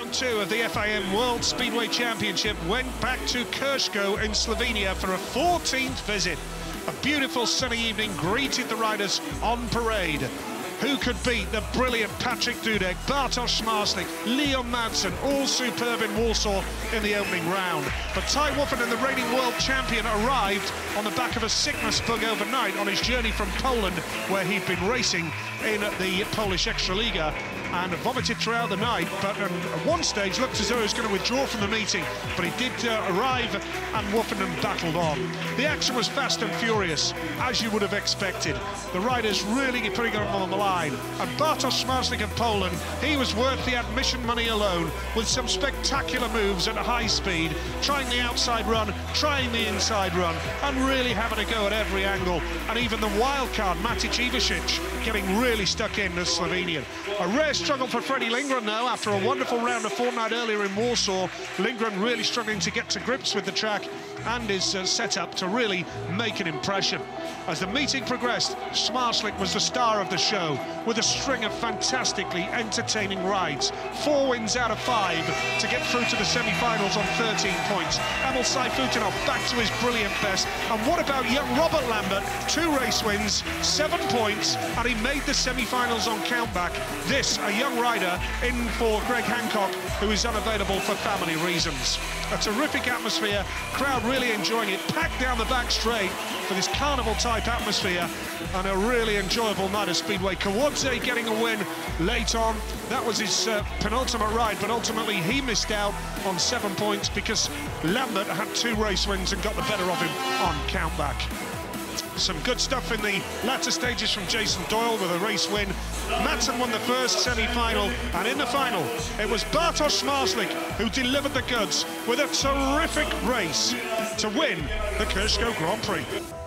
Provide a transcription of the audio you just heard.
Round two of the FIM World Speedway Championship went back to Krško in Slovenia for a 14th visit. A beautiful sunny evening greeted the riders on parade. Who could beat the brilliant Patryk Dudek, Bartosz Zmarzlik, Leon Madsen, all superb in Warsaw in the opening round. But Tai Woffinden, the reigning world champion, arrived on the back of a sickness bug overnight on his journey from Poland, where he'd been racing in the Polish Extraliga and vomited throughout the night, but um, at one stage looked as though he was going to withdraw from the meeting, but he did uh, arrive and Woffinden battled on. The action was fast and furious, as you would have expected. The riders really putting it on the line, and Bartosz Zmarzlik of Poland, he was worth the admission money alone, with some spectacular moves at high speed, trying the outside run, trying the inside run, and really having a go at every angle, and even the wild card, Matic Ivačič, getting really stuck in as Slovenian. A rare struggle for Freddie Lindgren, though, after a wonderful round a fortnight earlier in Warsaw. Lindgren really struggling to get to grips with the track and is uh, set up to really make an impression. As the meeting progressed, Zmarzlik was the star of the show with a string of fantastically entertaining rides. Four wins out of five to get through to the semi-finals on 13 points. Emil Sayfutdinov back to his brilliant best. And what about young Robert Lambert? Two race wins, seven points, and he made the semi-finals on countback. This, a young rider in for Greg Hancock, who is unavailable for family reasons. A terrific atmosphere, crowd really enjoying it, packed down the back straight for this carnival-type atmosphere, and a really enjoyable night of Speedway. Kołodziej getting a win late on. That was his uh, penultimate ride, but ultimately he missed out on seven points because Lambert had two race wins and got the better of him on countback. Some good stuff in the latter stages from Jason Doyle with a race win. Madsen won the first semi-final, and in the final, it was Bartosz Zmarzlik who delivered the goods with a terrific race to win the Krško Grand Prix.